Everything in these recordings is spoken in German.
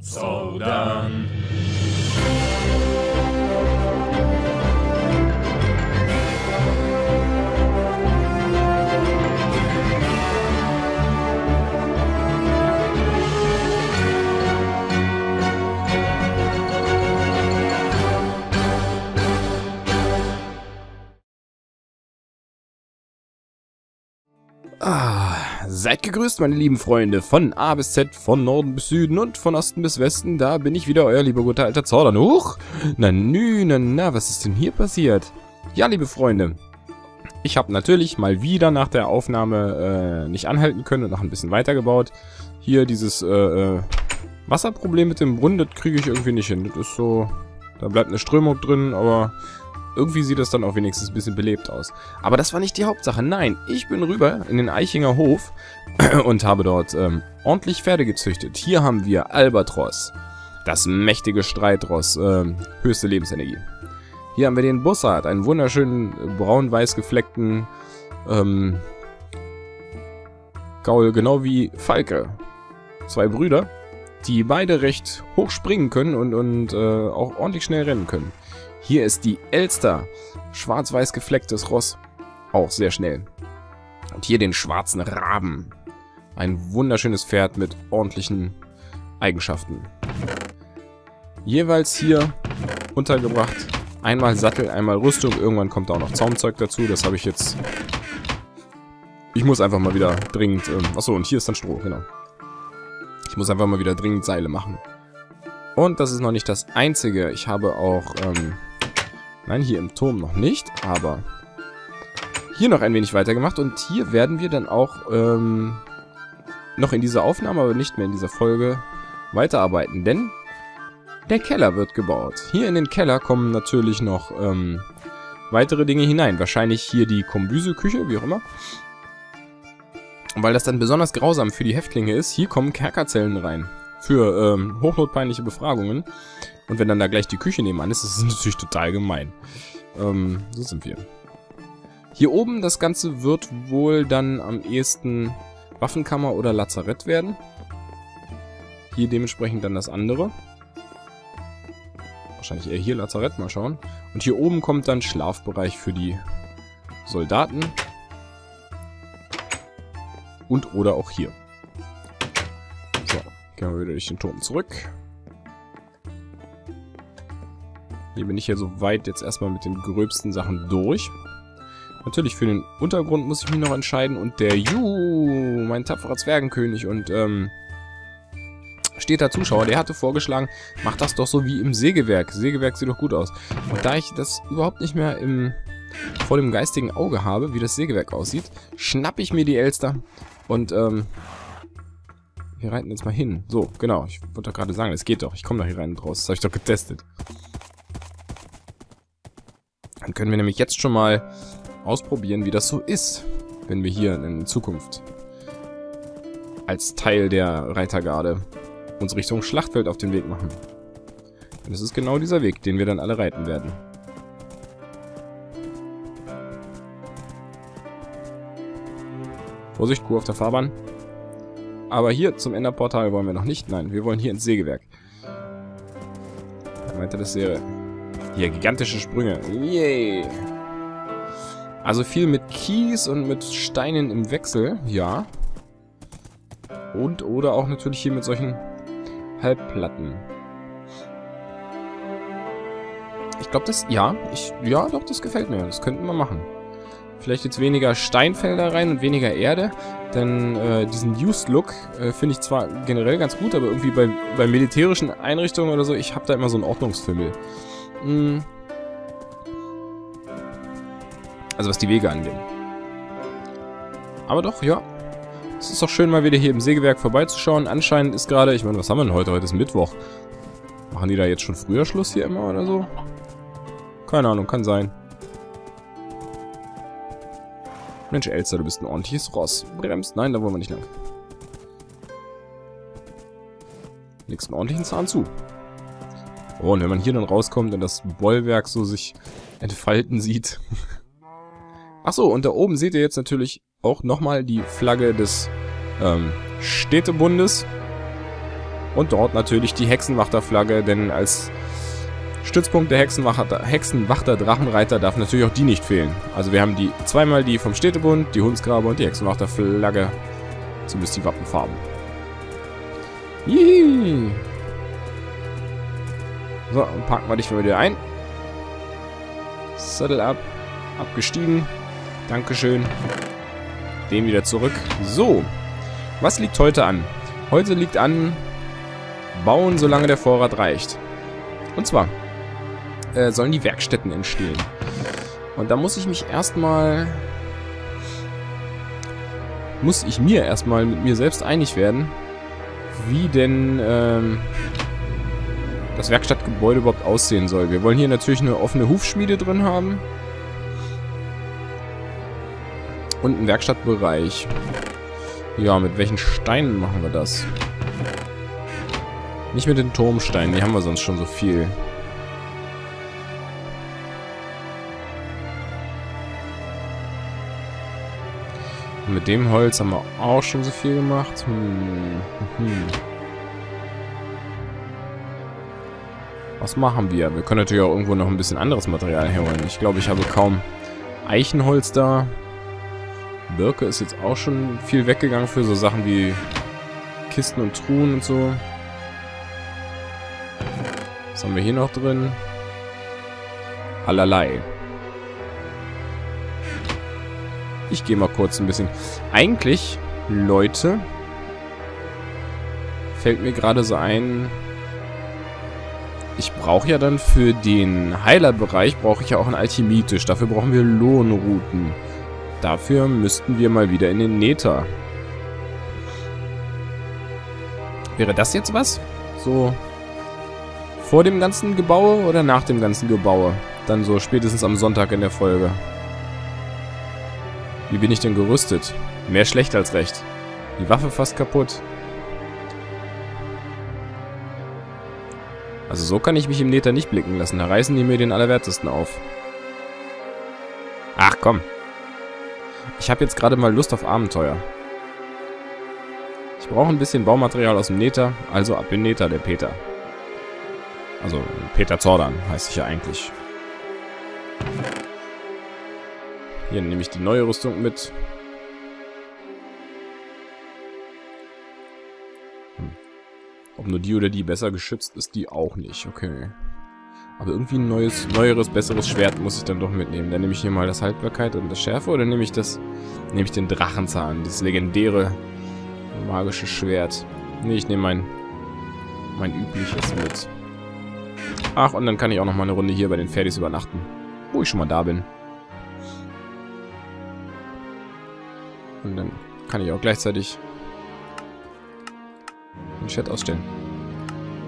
So dann. Seid gegrüßt, meine lieben Freunde, von A bis Z, von Norden bis Süden und von Osten bis Westen. Da bin ich wieder, euer lieber guter alter Zordern. Huch, na nü, na na, was ist denn hier passiert? Ja, liebe Freunde, ich habe natürlich mal wieder nach der Aufnahme äh, nicht anhalten können und noch ein bisschen weitergebaut. Hier dieses äh, äh, Wasserproblem mit dem Brunnen, das kriege ich irgendwie nicht hin. Das ist so, da bleibt eine Strömung drin, aber irgendwie sieht das dann auch wenigstens ein bisschen belebt aus. Aber das war nicht die Hauptsache. Nein, ich bin rüber in den Eichinger Hof und habe dort ähm, ordentlich Pferde gezüchtet. Hier haben wir Albatros, das mächtige Streitross, ähm, höchste Lebensenergie. Hier haben wir den Bussard, einen wunderschönen äh, braun-weiß gefleckten ähm, Gaul, genau wie Falke. Zwei Brüder, die beide recht hoch springen können und, und äh, auch ordentlich schnell rennen können. Hier ist die Elster. Schwarz-weiß geflecktes Ross. Auch sehr schnell. Und hier den schwarzen Raben. Ein wunderschönes Pferd mit ordentlichen Eigenschaften. Jeweils hier untergebracht. Einmal Sattel, einmal Rüstung. Irgendwann kommt auch noch Zaumzeug dazu. Das habe ich jetzt... Ich muss einfach mal wieder dringend... Ähm, achso, und hier ist dann Stroh, genau. Ich muss einfach mal wieder dringend Seile machen. Und das ist noch nicht das Einzige. Ich habe auch... Ähm, Nein, hier im Turm noch nicht, aber hier noch ein wenig weiter gemacht. Und hier werden wir dann auch ähm, noch in dieser Aufnahme, aber nicht mehr in dieser Folge, weiterarbeiten. Denn der Keller wird gebaut. Hier in den Keller kommen natürlich noch ähm, weitere Dinge hinein. Wahrscheinlich hier die Kombüse-Küche, wie auch immer. Weil das dann besonders grausam für die Häftlinge ist, hier kommen Kerkerzellen rein. Für ähm, hochnotpeinliche Befragungen. Und wenn dann da gleich die Küche nebenan ist, ist es natürlich total gemein. Ähm, so sind wir. Hier oben, das Ganze wird wohl dann am ehesten Waffenkammer oder Lazarett werden. Hier dementsprechend dann das andere. Wahrscheinlich eher hier Lazarett, mal schauen. Und hier oben kommt dann Schlafbereich für die Soldaten. Und oder auch hier. So, gehen wir wieder durch den Turm zurück. Hier bin ich ja soweit jetzt erstmal mit den gröbsten Sachen durch. Natürlich für den Untergrund muss ich mich noch entscheiden. Und der Ju, mein tapferer Zwergenkönig und ähm, steht da Zuschauer, der hatte vorgeschlagen, mach das doch so wie im Sägewerk. Sägewerk sieht doch gut aus. Und da ich das überhaupt nicht mehr im vor dem geistigen Auge habe, wie das Sägewerk aussieht, schnapp ich mir die Elster und ähm, wir reiten jetzt mal hin. So, genau. Ich wollte doch gerade sagen, es geht doch. Ich komme doch hier rein und raus. Das habe ich doch getestet. Dann können wir nämlich jetzt schon mal ausprobieren, wie das so ist, wenn wir hier in Zukunft als Teil der Reitergarde uns Richtung Schlachtfeld auf den Weg machen. Und das ist genau dieser Weg, den wir dann alle reiten werden. Vorsicht, Kuh auf der Fahrbahn. Aber hier zum Enderportal wollen wir noch nicht. Nein, wir wollen hier ins Sägewerk. Er meinte, das wäre hier, gigantische Sprünge. Yay. Also viel mit Kies und mit Steinen im Wechsel, ja. Und oder auch natürlich hier mit solchen Halbplatten. Ich glaube, das... Ja, ich... Ja, doch, das gefällt mir. Das könnten wir machen. Vielleicht jetzt weniger Steinfelder rein und weniger Erde. Denn äh, diesen Used-Look äh, finde ich zwar generell ganz gut, aber irgendwie bei, bei militärischen Einrichtungen oder so, ich habe da immer so einen Ordnungsfimmel. Hm. Also was die Wege angeht. Aber doch, ja. Es ist doch schön, mal wieder hier im Sägewerk vorbeizuschauen. Anscheinend ist gerade, ich meine, was haben wir denn heute? Heute ist Mittwoch. Machen die da jetzt schon früher Schluss hier immer oder so? Keine Ahnung, kann sein. Mensch, Elster, du bist ein ordentliches Ross. Bremst. Nein, da wollen wir nicht lang. Legst einen ordentlichen Zahn zu. Oh, und wenn man hier dann rauskommt und das Bollwerk so sich entfalten sieht. Achso, und da oben seht ihr jetzt natürlich auch nochmal die Flagge des ähm, Städtebundes. Und dort natürlich die Hexenwachterflagge, denn als Stützpunkt der Hexenwachter, Drachenreiter darf natürlich auch die nicht fehlen. Also wir haben die zweimal die vom Städtebund, die Hundsgrabe und die Hexenwachterflagge. Zumindest die Wappenfarben. Hihi. So, packen wir dich mal wieder ein. Sattel ab. Abgestiegen. Dankeschön. Den wieder zurück. So. Was liegt heute an? Heute liegt an Bauen, solange der Vorrat reicht. Und zwar äh, sollen die Werkstätten entstehen. Und da muss ich mich erstmal... Muss ich mir erstmal mit mir selbst einig werden, wie denn ähm, das Werkstattgebäude überhaupt aussehen soll. Wir wollen hier natürlich eine offene Hufschmiede drin haben. Und einen Werkstattbereich. Ja, mit welchen Steinen machen wir das? Nicht mit den Turmsteinen, die haben wir sonst schon so viel. Und mit dem Holz haben wir auch schon so viel gemacht. Hm. Hm. Was machen wir? Wir können natürlich auch irgendwo noch ein bisschen anderes Material herholen. Ich glaube, ich habe kaum Eichenholz da. Birke ist jetzt auch schon viel weggegangen für so Sachen wie Kisten und Truhen und so. Was haben wir hier noch drin? Allerlei. Ich gehe mal kurz ein bisschen... Eigentlich, Leute, fällt mir gerade so ein... Ich brauche ja dann für den Heilerbereich brauche ich ja auch einen Alchemietisch. Dafür brauchen wir Lohnrouten. Dafür müssten wir mal wieder in den Nether. Wäre das jetzt was? So vor dem ganzen Gebaue oder nach dem ganzen Gebaue? Dann so spätestens am Sonntag in der Folge. Wie bin ich denn gerüstet? Mehr schlecht als recht. Die Waffe fast kaputt. Also so kann ich mich im Nether nicht blicken lassen. Da reißen die mir den Allerwertesten auf. Ach komm. Ich habe jetzt gerade mal Lust auf Abenteuer. Ich brauche ein bisschen Baumaterial aus dem Nether, also ab in Nether, der Peter. Also Peter Zordern heißt ich ja eigentlich. Hier nehme ich die neue Rüstung mit. Ob nur die oder die besser geschützt ist, die auch nicht. Okay. Aber irgendwie ein neues, neueres, besseres Schwert muss ich dann doch mitnehmen. Dann nehme ich hier mal das Haltbarkeit und das Schärfe oder nehme ich das, nehme ich den Drachenzahn, das legendäre magische Schwert. Nee, ich nehme mein, mein übliches mit. Ach, und dann kann ich auch noch mal eine Runde hier bei den Pferdis übernachten. Wo ich schon mal da bin. Und dann kann ich auch gleichzeitig Chat ausstellen.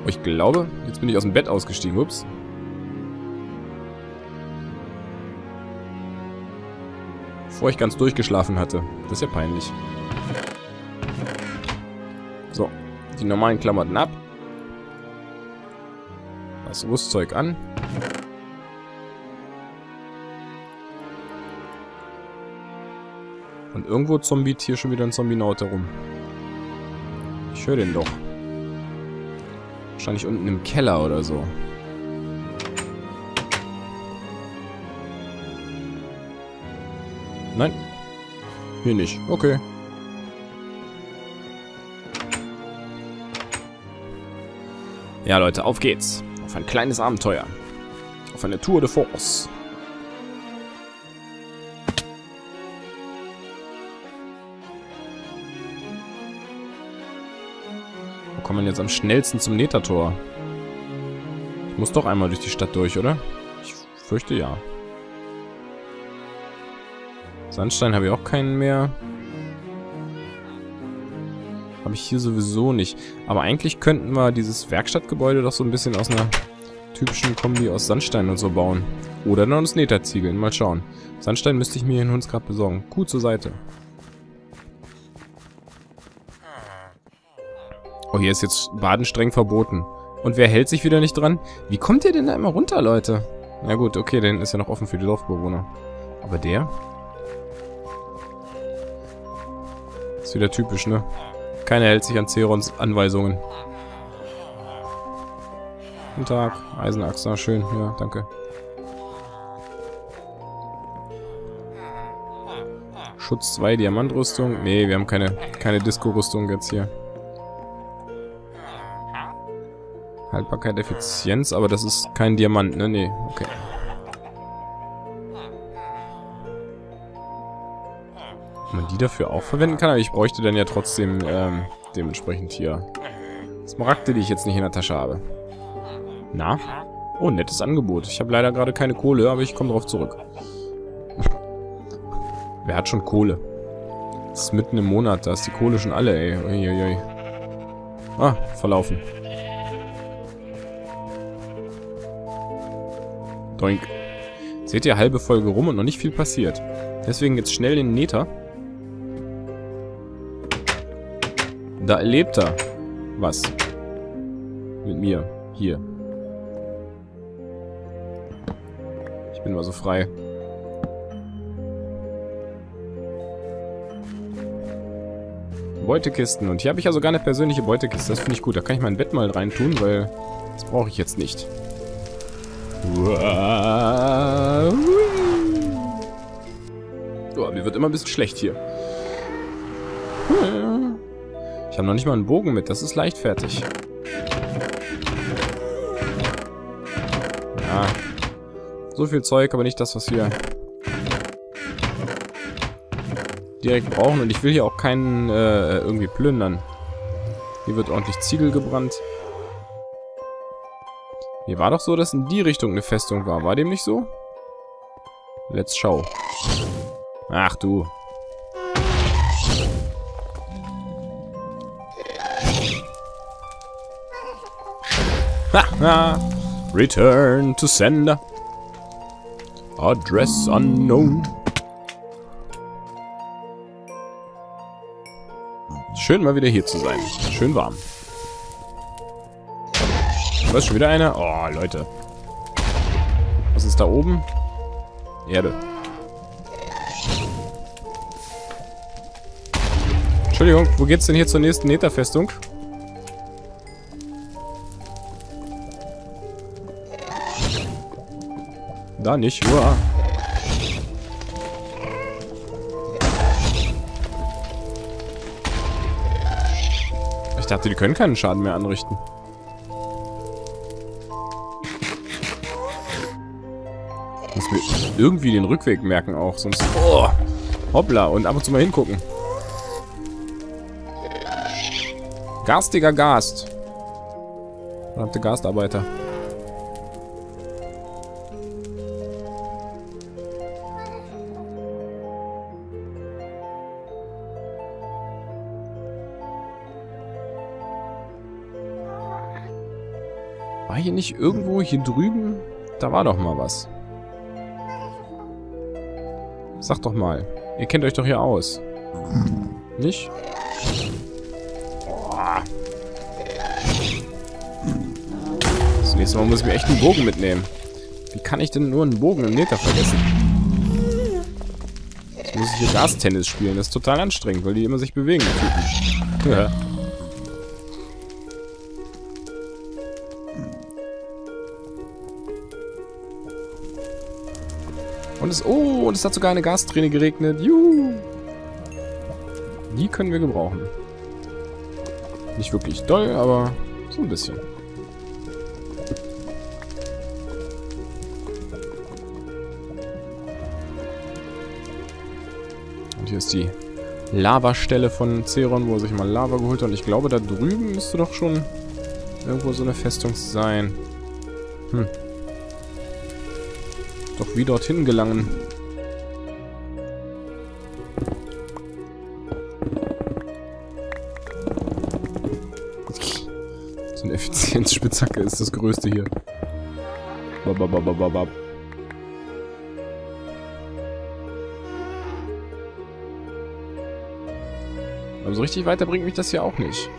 Oh, ich glaube, jetzt bin ich aus dem Bett ausgestiegen. Ups. Bevor ich ganz durchgeschlafen hatte. Das ist ja peinlich. So, die normalen Klamotten ab das Rüstzeug an. Und irgendwo zombiet hier schon wieder ein Zombie-Naut herum. Ich höre den doch. Wahrscheinlich unten im Keller oder so. Nein. Hier nicht. Okay. Ja, Leute, auf geht's. Auf ein kleines Abenteuer. Auf eine Tour de Force. Wo kommt man jetzt am schnellsten zum Nethertor? Ich muss doch einmal durch die Stadt durch, oder? Ich fürchte ja. Sandstein habe ich auch keinen mehr. Habe ich hier sowieso nicht. Aber eigentlich könnten wir dieses Werkstattgebäude doch so ein bisschen aus einer typischen Kombi aus Sandstein und so bauen. Oder dann aus Nether-Ziegeln. Mal schauen. Sandstein müsste ich mir in Hundsgrad besorgen. Kuh zur Seite. Oh, hier ist jetzt Baden streng verboten. Und wer hält sich wieder nicht dran? Wie kommt ihr denn da immer runter, Leute? Na gut, okay, der ist ja noch offen für die Dorfbewohner. Aber der? Ist wieder typisch, ne? Keiner hält sich an Cerons Anweisungen. Guten Tag. Eisenachse, schön. Ja, danke. Schutz 2, Diamantrüstung. Nee, wir haben keine, keine Disco-Rüstung jetzt hier. Haltbarkeit, Effizienz, aber das ist kein Diamant, ne? Nee, okay. Ob man die dafür auch verwenden kann, aber ich bräuchte dann ja trotzdem ähm, dementsprechend hier Smaragde, die ich jetzt nicht in der Tasche habe. Na? Oh, nettes Angebot. Ich habe leider gerade keine Kohle, aber ich komme drauf zurück. Wer hat schon Kohle? Das ist mitten im Monat, da ist die Kohle schon alle, ey. Uiuiui. Ah, verlaufen. Doink. Seht ihr, halbe Folge rum und noch nicht viel passiert. Deswegen jetzt schnell den Nether. Da erlebt er was. Mit mir. Hier. Ich bin mal so frei. Beutekisten. Und hier habe ich ja sogar eine persönliche Beutekiste. Das finde ich gut. Da kann ich mein Bett mal reintun, weil das brauche ich jetzt nicht. Oh, mir wird immer ein bisschen schlecht hier. Ich habe noch nicht mal einen Bogen mit. Das ist leichtfertig. Ja. So viel Zeug, aber nicht das, was wir direkt brauchen. Und ich will hier auch keinen äh, irgendwie plündern. Hier wird ordentlich Ziegel gebrannt. Hier war doch so, dass in die Richtung eine Festung war. War dem nicht so? Let's show. Ach du. Ha, Return to sender. Address unknown. Schön mal wieder hier zu sein. Schön warm. Was schon wieder einer? Oh, Leute. Was ist da oben? Erde. Entschuldigung, wo geht's denn hier zur nächsten Netherfestung? Da nicht. Uah. Ich dachte, die können keinen Schaden mehr anrichten. Irgendwie den Rückweg merken auch, sonst... Oh, hoppla, und ab und zu mal hingucken. Garstiger Gast. Verdammte Gastarbeiter. War hier nicht irgendwo hier drüben? Da war doch mal was. Sag doch mal. Ihr kennt euch doch hier aus. Nicht? Das nächste Mal muss ich mir echt einen Bogen mitnehmen. Wie kann ich denn nur einen Bogen im Nether vergessen? Jetzt muss ich hier Gastennis spielen. Das ist total anstrengend, weil die immer sich bewegen. Ja. Und es, oh, und es hat sogar eine Gasträne geregnet. Juhu. Die können wir gebrauchen. Nicht wirklich doll, aber so ein bisschen. Und hier ist die Lavastelle von Ceron, wo er sich mal Lava geholt hat. Und ich glaube, da drüben müsste doch schon irgendwo so eine Festung sein. Hm doch wie dorthin gelangen. So eine Effizienzspitzhacke ist das größte hier. Bababababab. Aber so richtig weiter bringt mich das hier auch nicht.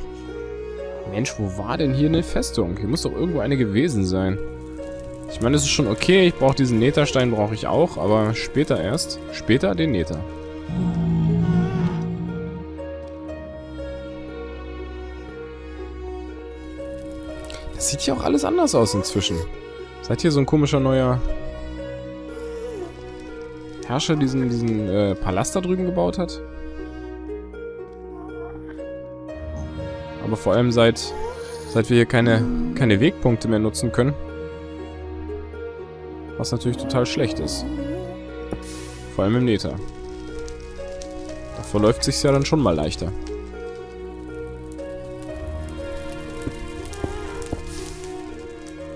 Mensch, wo war denn hier eine Festung? Hier muss doch irgendwo eine gewesen sein. Ich meine, es ist schon okay. Ich brauche diesen Netherstein, brauche ich auch. Aber später erst. Später den Nether. Das sieht ja auch alles anders aus inzwischen. Seid hier so ein komischer neuer Herrscher diesen, diesen äh, Palast da drüben gebaut hat? Aber vor allem seit, seit wir hier keine, keine Wegpunkte mehr nutzen können. Was natürlich total schlecht ist. Vor allem im Nether. Da verläuft sich's ja dann schon mal leichter.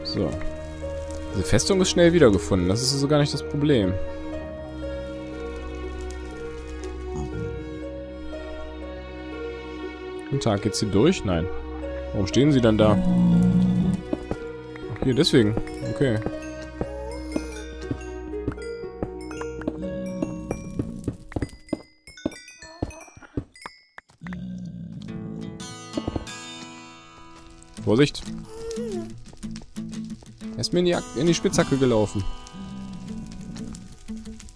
So. Diese Festung ist schnell wiedergefunden. Das ist also gar nicht das Problem. Guten Tag, geht's hier durch? Nein. Warum stehen Sie dann da? Ach, hier, deswegen. Okay. Vorsicht. Er ist mir in die, in die Spitzhacke gelaufen.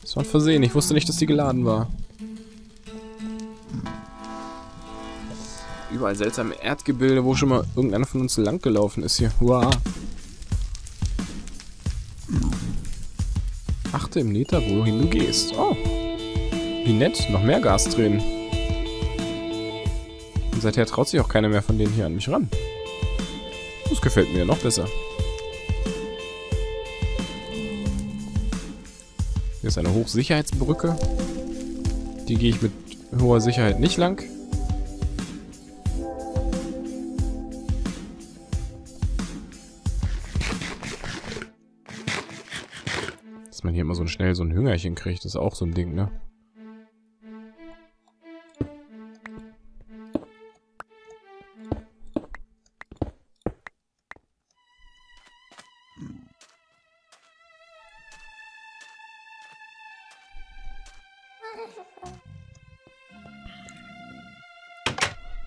Das war ein Versehen. Ich wusste nicht, dass die geladen war. Überall seltsame Erdgebilde, wo schon mal irgendeiner von uns lang gelaufen ist hier. Wow. Achte im Nether, wohin du gehst. Oh. Wie nett. Noch mehr Gastränen. Und seither traut sich auch keiner mehr von denen hier an mich ran. Gefällt mir noch besser. Hier ist eine Hochsicherheitsbrücke. Die gehe ich mit hoher Sicherheit nicht lang. Dass man hier immer so schnell so ein Hüngerchen kriegt, ist auch so ein Ding, ne?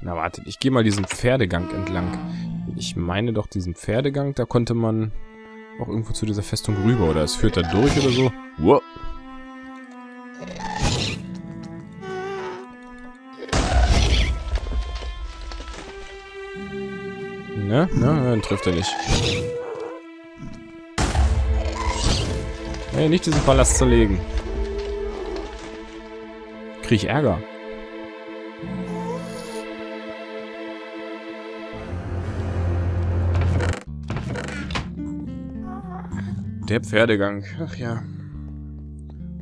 Na wartet, ich gehe mal diesen Pferdegang entlang. Ich meine doch diesen Pferdegang, da konnte man auch irgendwo zu dieser Festung rüber. Oder es führt da durch oder so. Wow. Ne? Ne? Dann trifft er nicht. Hey, nicht diesen Palast zerlegen. Krieg ich Ärger. Der Pferdegang. Ach ja.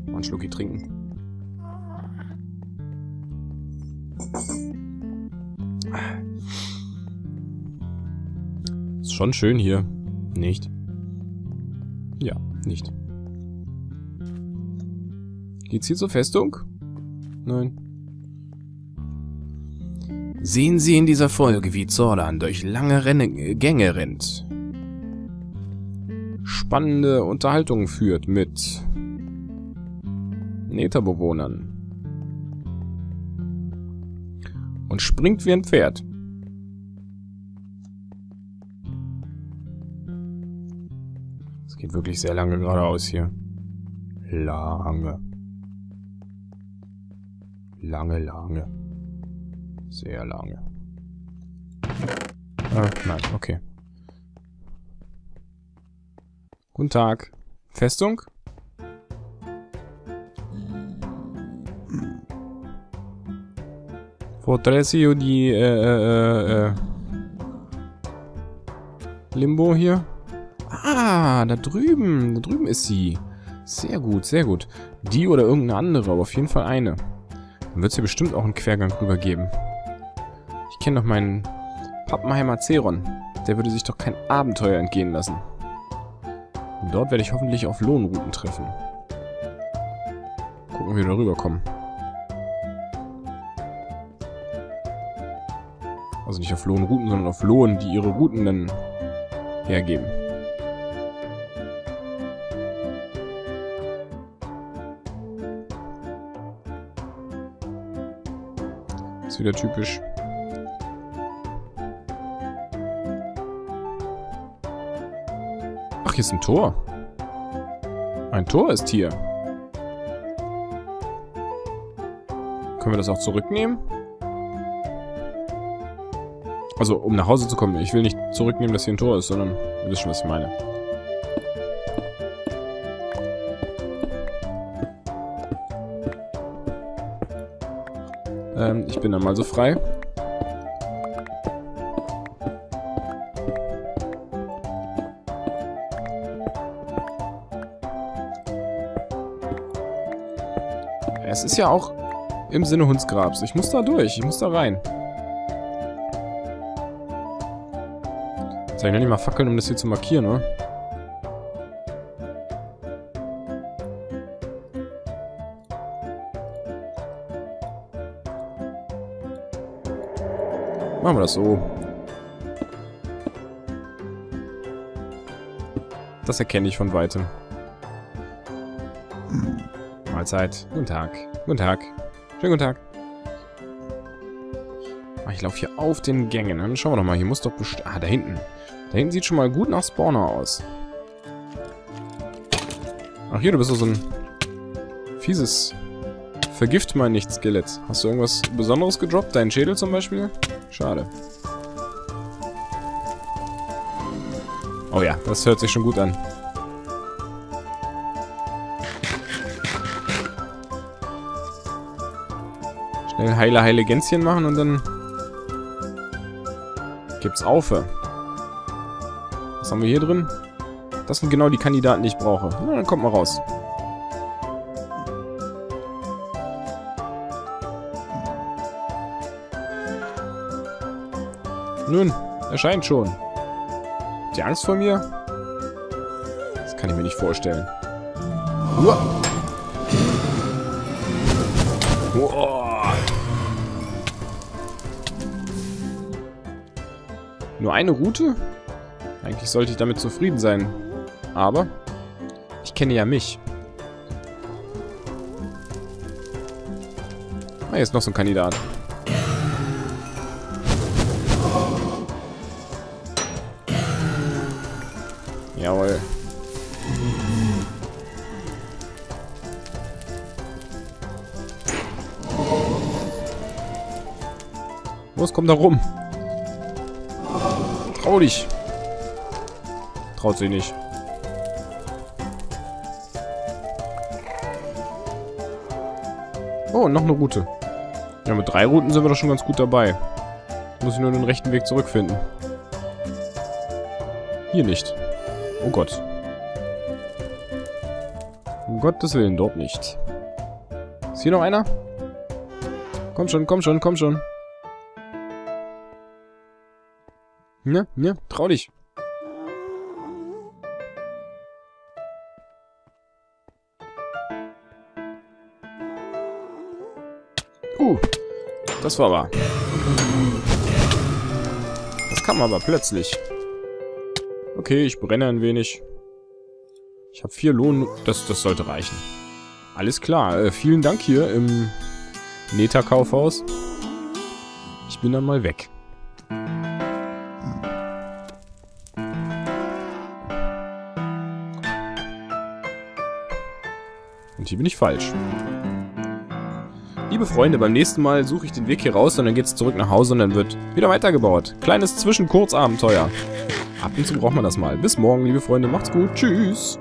Mal einen Schlucki trinken. Ist schon schön hier. Nicht? Ja, nicht. Geht's hier zur Festung? Nein. Sehen Sie in dieser Folge, wie Zordan durch lange Renne Gänge rennt. Spannende Unterhaltungen führt mit Netherbewohnern. Und springt wie ein Pferd. Es geht wirklich sehr lange geradeaus hier. Lange. Lange, lange. Sehr lange. Ah, nein, okay. Guten Tag. Festung? Fortresio di äh, äh, äh, Limbo hier. Ah, da drüben. Da drüben ist sie. Sehr gut, sehr gut. Die oder irgendeine andere, aber auf jeden Fall eine. Dann wird es hier bestimmt auch einen Quergang rüber geben. Ich kenne doch meinen Pappenheimer Zeron. Der würde sich doch kein Abenteuer entgehen lassen. Und dort werde ich hoffentlich auf Lohnrouten treffen. Gucken, wie wir da rüberkommen. Also nicht auf Lohnrouten, sondern auf Lohn, die ihre Routen dann hergeben. Wieder typisch. Ach, hier ist ein Tor. Ein Tor ist hier. Können wir das auch zurücknehmen? Also, um nach Hause zu kommen. Ich will nicht zurücknehmen, dass hier ein Tor ist, sondern... Ihr wisst schon, was ich meine. Ähm, ich bin dann mal so frei. Es ist ja auch im Sinne Hundsgrabs. Ich muss da durch. Ich muss da rein. Jetzt habe ich noch nicht mal Fackeln, um das hier zu markieren, oder? Machen wir das so. Das erkenne ich von Weitem. Mahlzeit. Guten Tag. Guten Tag. Schönen guten Tag. Ah, ich laufe hier auf den Gängen. Dann schauen wir doch mal. Hier muss doch. Ah, da hinten. Da hinten sieht schon mal gut nach Spawner aus. Ach, hier, du bist so ein fieses Vergift mal nicht Skelett. Hast du irgendwas Besonderes gedroppt? Deinen Schädel zum Beispiel? Schade. Oh ja, das hört sich schon gut an. Schnell heile, heile Gänschen machen und dann gibt's Aufe. Was haben wir hier drin? Das sind genau die Kandidaten, die ich brauche. Na, dann kommt mal raus. Nun, erscheint schon. Habt ihr Angst vor mir? Das kann ich mir nicht vorstellen. Uah. Uah. Nur eine Route? Eigentlich sollte ich damit zufrieden sein. Aber ich kenne ja mich. Ah, hier ist noch so ein Kandidat. Los, komm da rum. Trau dich. Traut sie nicht. Oh, noch eine Route. Ja, mit drei Routen sind wir doch schon ganz gut dabei. Muss ich nur den rechten Weg zurückfinden. Hier nicht. Oh Gott. Um Gottes Willen, dort nicht. Ist hier noch einer? Komm schon, komm schon, komm schon. Ja, ja, trau dich. Uh, das war wahr. Das kam aber plötzlich. Okay, ich brenne ein wenig. Ich habe vier Lohn. Das, das sollte reichen. Alles klar. Äh, vielen Dank hier im Neta-Kaufhaus. Ich bin dann mal weg. Hier bin ich falsch. Liebe Freunde, beim nächsten Mal suche ich den Weg hier raus und dann geht es zurück nach Hause und dann wird wieder weitergebaut. Kleines Zwischenkurzabenteuer. Ab und zu braucht man das mal. Bis morgen, liebe Freunde. Macht's gut. Tschüss.